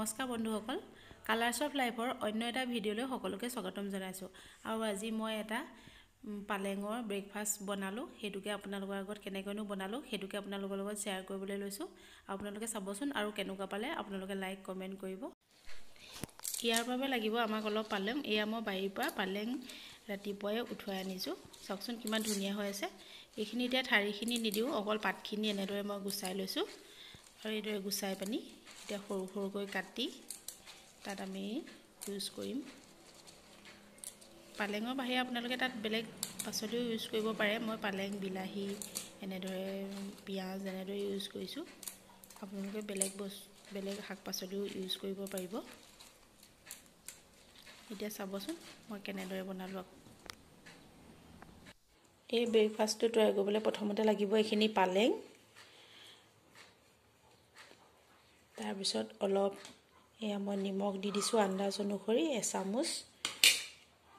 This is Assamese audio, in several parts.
নমস্কাৰ বন্ধুসকল কালাৰ্ছ অফ লাইফৰ অন্য এটা ভিডিঅ'লৈ সকলোকে স্বাগতম জনাইছোঁ। আৰু আজি মই এটা পালেঙৰ ব্ৰেকফাষ্ট বনালোঁ। সেইটোকে আপোনালোকৰ আগত কেনেকৈনো বনালোঁ সেইটোকে আপোনালোকৰ লগত শ্বেয়াৰ কৰিবলৈ লৈছোঁ। আপোনালোকে চাবচোন আৰু কেনেকুৱা পালে আপোনালোকে লাইক কমেণ্ট কৰিব। ইয়াৰ বাবে লাগিব আমাক অলপ পালেং। এয়া মই বাৰীৰ পৰা পালেং ৰাতিপুৱাই উঠুৱাই আনিছোঁ। চাওকচোন কিমান ধুনীয়া হৈ আছে। এইখিনি এতিয়া ঠাৰিখিনি নিদিওঁ অকল পাতখিনি এনেদৰে মই গুচাই লৈছোঁ। আৰু এইদৰে গুচাই পানি এতিয়া সৰু সৰুকৈ কাটি তাত আমি ইউজ কৰিম। পালেঙৰ বাহিৰে আপোনালোকে তাত বেলেগ পাচলিও ইউজ কৰিব পাৰে। মই পালেং বিলাহী এনেদৰে পিঁয়াজ এনেদৰে ইউজ কৰিছোঁ। আপোনালোকে বেলেগ বস্তু বেলেগ শাক পাচলিও ইউজ কৰিব পাৰিব। এতিয়া চাবচোন মই কেনেদৰে বনালোঁ এই ব্ৰেকফাষ্টটো তৈয়াৰ কৰিবলৈ প্ৰথমতে লাগিব এইখিনি পালেং। তাৰপিছত অলপ এয়া মই নিমখ দি দিছোঁ আন্দাজ অনুসৰি এচামুচ।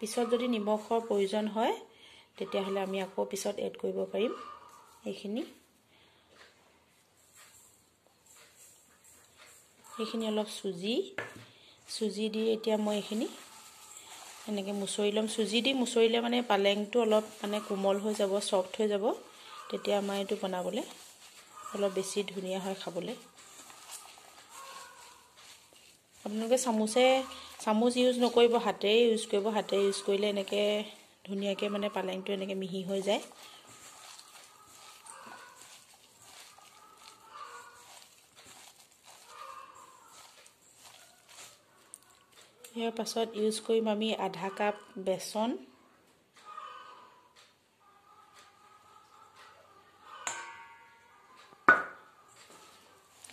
পিছত যদি নিমখৰ প্ৰয়োজন হয় তেতিয়াহ'লে আমি আকৌ পিছত এড কৰিব পাৰিম। এইখিনি। সেইখিনি অলপ চুজি। চুজি দি এতিয়া মই এইখিনি এনেকৈ মুচৰি ল'ম। চুজি দি মুচৰিলে মানে পালেংটো অলপ মানে কোমল হৈ যাব চফ্ট হৈ যাব। তেতিয়া আমাৰ এইটো বনাবলৈ অলপ বেছি ধুনীয়া হয় খাবলৈ। আপোনালোকে চামুচে চামুচ ইউজ নকৰিব হাতেৰে ইউজ কৰিব হাতেৰে ইউজ কৰিলে এনেকৈ ধুনীয়াকৈ মানে পালেংটো এনেকৈ মিহি হৈ যায়। ইয়াৰ পাছত ইউজ কৰিম আমি আধা কাপ বেচন।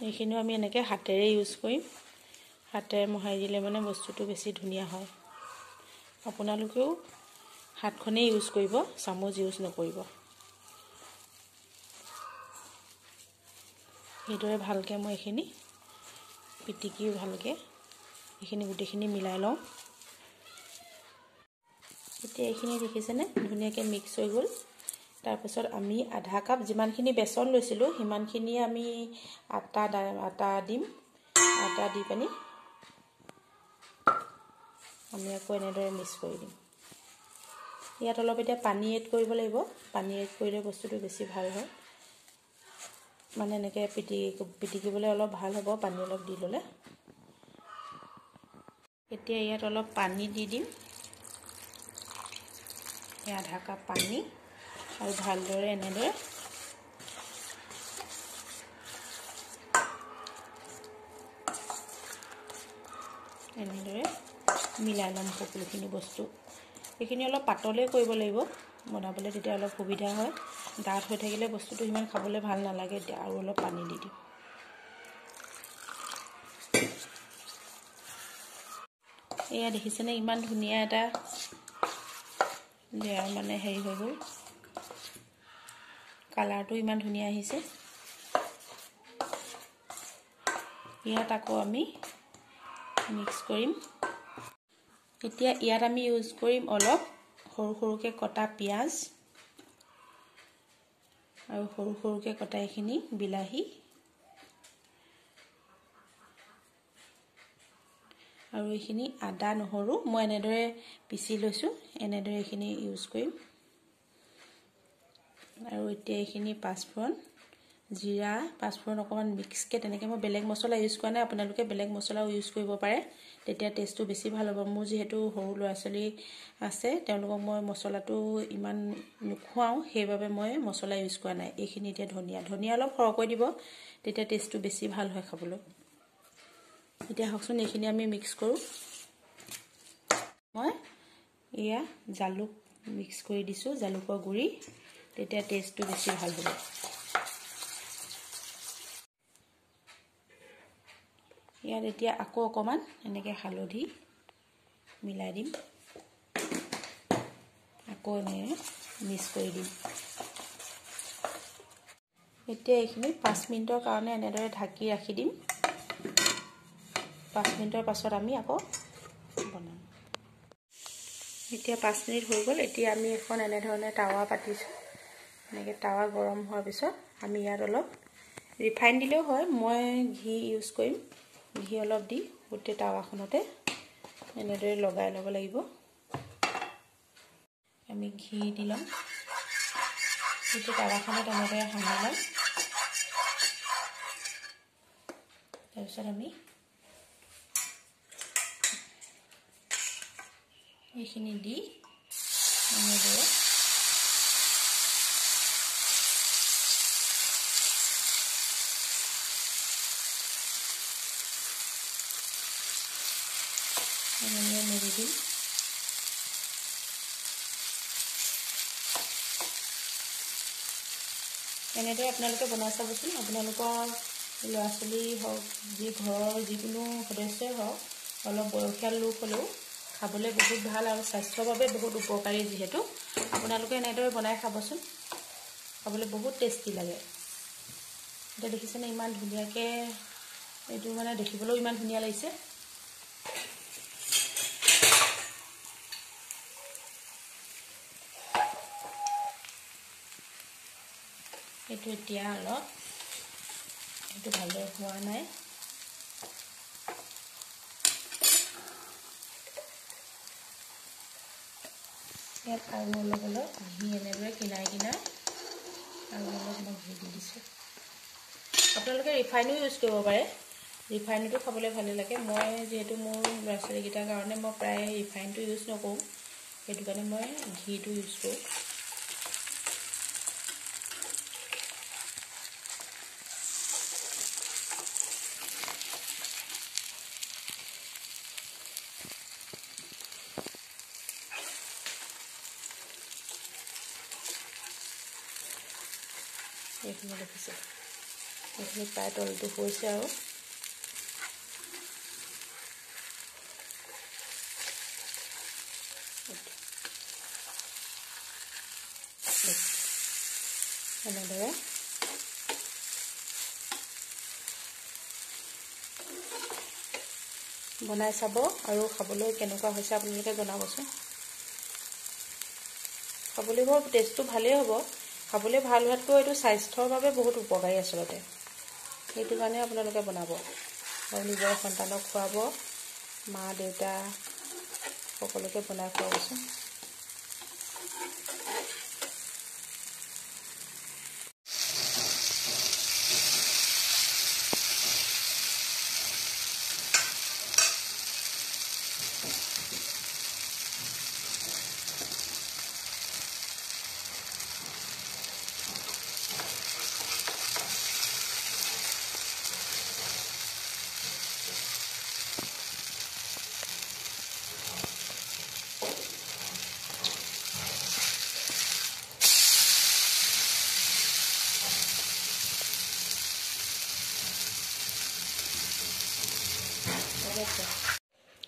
এইখিনিও আমি এনেকৈ হাতেৰে ইউজ কৰিম। হাতেৰে মোহাৰি দিলে মানে বস্তুটো বেছি ধুনীয়া হয়। আপোনালোকেও হাতখনেই ইউজ কৰিব চামুচ ইউজ নকৰিব। সেইদৰে ভালকৈ মই এইখিনি পিটিকি ভালকৈ এইখিনি গোটেইখিনি মিলাই লওঁ। এতিয়া এইখিনি দেখিছেনে? ধুনীয়াকৈ মিক্স হৈ গ'ল। তাৰপিছত আমি আধা কাপ যিমানখিনি বেচন লৈছিলোঁ সিমানখিনিয়ে আমি আটা আটা দিম। আটা দি পানি আমি আকৌ এনেদৰে মিক্স কৰি দিম। ইয়াত অলপ এতিয়া পানী এড কৰিব লাগিব। পানী এড কৰিলে বস্তুটো বেছি ভাল হয়। মানে এনেকৈ পিটিকি পিটিকিবলৈ অলপ ভাল হ'ব পানী অলপ দি ল'লে। এতিয়া ইয়াত অলপ পানী দি দিম। আধা কাপ পানী আৰু ভালদৰে এনেদৰে এনেদৰে মিলাই ল'ম সকলোখিনি বস্তু। এইখিনি অলপ পাতলেই কৰিব লাগিব বনাবলৈ তেতিয়া অলপ সুবিধা হয়। ডাঠ হৈ থাকিলে বস্তুটো সিমান খাবলৈ ভাল নালাগে এতিয়া আৰু অলপ পানী দি দিম। এয়া দেখিছেনে ইমান ধুনীয়া এটা লেয়াৰ মানে হেৰি হৈ গ'ল। কালাৰটো ইমান ধুনীয়া আহিছে। ইয়াত আকৌ আমি মিক্স কৰিম। এতিয়া ইয়াত আমি ইউজ কৰিম অলপ সৰু সৰুকৈ কটা পিঁয়াজ আৰু সৰু সৰুকৈ কটা এইখিনি বিলাহী। আৰু এইখিনি আদা নহৰু মই এনেদৰে পিচি লৈছোঁ এনেদৰে এইখিনি ইউজ কৰিম। আৰু এতিয়া এইখিনি পাঁচফোৰণ। জিৰা পাঁচফোৰণ অকণমান মিক্সকৈ তেনেকৈ মই বেলেগ মছলা ইউজ কৰা নাই আপোনালোকে বেলেগ মছলাও ইউজ কৰিব পাৰে। তেতিয়া টেষ্টটো বেছি ভাল হ'ব। মোৰ যিহেতু সৰু ল'ৰা ছোৱালী আছে তেওঁলোকক মই মছলাটো ইমান নোখোৱাওঁ সেইবাবে মই মছলা ইউজ কৰা নাই। এইখিনি এতিয়া ধনিয়া। ধনিয়া অলপ সৰহকৈ দিব তেতিয়া টেষ্টটো বেছি ভাল হয় খাবলৈ। এতিয়া আহকচোন এইখিনি আমি মিক্স কৰোঁ। মই এয়া জালুক মিক্স কৰি দিছোঁ জালুকৰ গুড়ি। তেতিয়া টেষ্টটো বেছি ভাল হ'ব। ইয়াত এতিয়া আকৌ অকণমান এনেকৈ হালধি মিলাই দিম। আকৌ এনেকৈ মিক্স কৰি দিম। এতিয়া এইখিনি পাঁচ মিনিটৰ কাৰণে এনেদৰে ঢাকি ৰাখি দিম। পাঁচ মিনিটৰ পাছত আমি আকৌ বনাম। এতিয়া পাঁচ মিনিট হৈ গ'ল। এতিয়া আমি এখন এনেধৰণে টাৱা পাতিছোঁ। এনেকৈ টাৱা গৰম হোৱাৰ পিছত আমি ইয়াত অলপ ৰিফাইন দিলেও হয়। মই ঘি ইউজ কৰিম। ঘি অলপ দি গোটেই টাৱাখনতে এনেদৰে লগাই ল'ব লাগিব। আমি ঘি দি ল'ম। গোটেই টাৱাখনত এনেদৰে সানি ল'ম। তাৰপিছত আমি এইখিনি দি এনেদৰে এনেদৰে মেলি দিম। এনেদৰে আপোনালোকে বনাই চাবচোন। আপোনালোকৰ ল'ৰা ছোৱালী হওক যি ঘৰৰ যিকোনো সদস্যই হওক অলপ বয়সীয়াল লোক হ'লেও খাবলৈ বহুত ভাল আৰু স্বাস্থ্যৰ বাবে বহুত উপকাৰী যিহেতু। আপোনালোকে এনেদৰে বনাই খাবচোন। খাবলৈ বহুত টেষ্টি লাগে। এতিয়া দেখিছেনে ইমান ধুনীয়াকৈ এইটো মানে দেখিবলৈও ইমান ধুনীয়া লাগিছে। এইটো এতিয়া অলপ। এইটো ভালদৰে হোৱা নাই। ইয়াত আৰু অলপ অলপ ঘি এনেদৰে কিনাই কিনাই আৰু অলপ মই দি দিছোঁ। আপোনালোকে ৰিফাইনো ইউজ কৰিব পাৰে। ৰিফাইনটো খাবলৈ ভালেই লাগে। মই যিহেতু মোৰ ল'ৰা ছোৱালীকেইটাৰ কাৰণে মই প্ৰায় ৰিফাইনটো ইউজ নকৰোঁ। সেইটো কাৰণে মই ঘিটো ইউজ কৰোঁ। এইখিনি দেখিছে। এইখিনি প্ৰায় তলটো হৈছে আৰু। এনেদৰে। বনাই চাব আৰু খাবলৈ কেনেকুৱা হৈছে আপোনালোকে জনাবচোন। খাবলৈ বৰ টেষ্টটো ভালেই হ'ব। খাবলৈ ভাল হোৱাতকৈ এইটো স্বাস্থ্যৰ বাবে বহুত উপকাৰী আচলতে। সেইটো কাৰণে আপোনালোকে বনাব। আৰু নিজৰ সন্তানক খুৱাব। মা দেউতা সকলোকে বনাই খুৱাবচোন।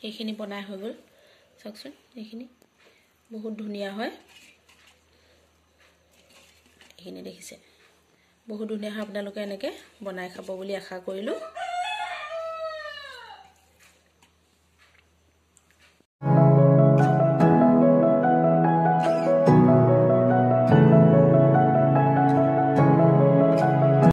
এইখিনি বনাই হৈ গ'ল। চাওকচোন এইখিনি বহুত ধুনীয়া হয়। এইখিনি দেখিছে। বহুত ধুনীয়া হয় আপোনালোকে এনেকৈ বনাই খাব বুলি আশা কৰিলোঁ।